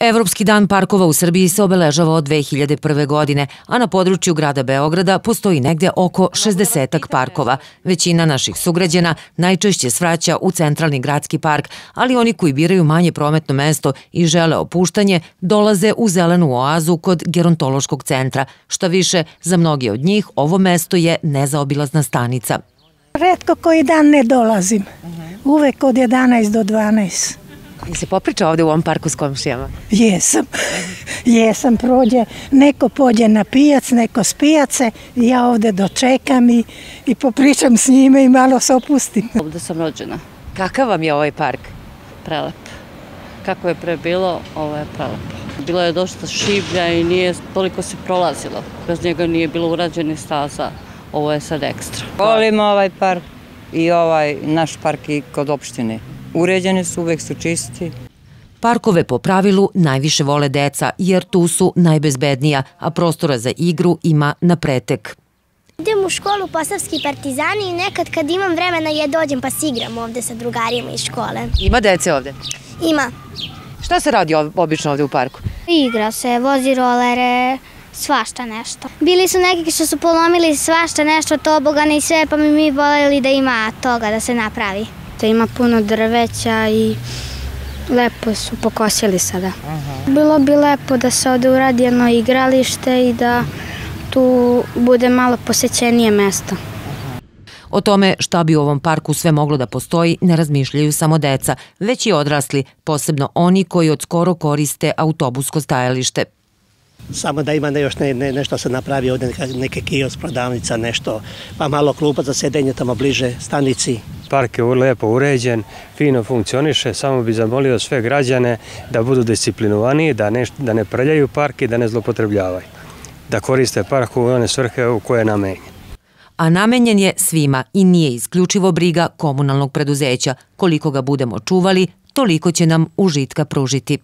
Evropski dan parkova u Srbiji se obeležava od 2001. godine, a na području grada Beograda postoji negde oko 60 parkova. Većina naših sugrađana najčešće svraća u centralni gradski park, ali oni koji biraju manje prometno mesto i žele opuštanje, dolaze u zelenu oazu kod gerontološkog centra. Šta više, za mnogi od njih ovo mesto je nezaobilazna stanica. Redko koji dan ne dolazim. Uvek od 11 do 12. I se popriča ovde u ovom parku s komšijama? Jesam. Jesam, prođe, neko pođe na pijac, neko s pijace, ja ovde dočekam i, i popričam s njime i malo se opustim. Ovde sam rođena. Kakav vam je ovaj park? Prelep. Kako je pre bilo, ovo je prelepo. Bilo je dosta šiblja i nije toliko se prolazilo. Bez njega nije bilo urađeni staza. Ovo je sad ekstra. Volim ovaj park i ovaj naš park i kod opštine. Uređeni su, uvek su čisti. Parkove po pravilu najviše vole deca jer tu su najbezbednija, a prostora za igru ima na pretek. Idem u školu Posavski partizani i nekad kad imam vremena ja dođem pa se igram ovde sa drugarima iz škole. Ima dece ovde? Ima. Šta se radi obično ovde u parku? Igra se, vozi rolere, svašta nešto. Bili su neki što su polomili svašta nešto, tobogane i sve, pa mi mi voljeli da ima toga da se napravi. Ima puno drveća i lepo su pokosili sada. Bilo bi lepo da se ovde uradi jedno igralište i da tu bude malo posećenije mesto. O tome šta bi u ovom parku sve moglo da postoji ne razmišljaju samo deca, već i odrasli, posebno oni koji od skoro koriste autobusko stajalište. Samo da ima ne, još ne, ne, nešto se napravi ovde, neke kios, prodavnica, nešto, pa malo klupa za sedenje tamo bliže stanici. Park je lepo uređen, fino funkcioniše, samo bi zamolio sve građane da budu disciplinovani, da ne, da ne prljaju park i da ne zlopotrebljavaju. Da koriste park u one svrhe u koje je namenjen. A namenjen je svima i nije isključivo briga komunalnog preduzeća. Koliko ga budemo čuvali, toliko će nam užitka pružiti.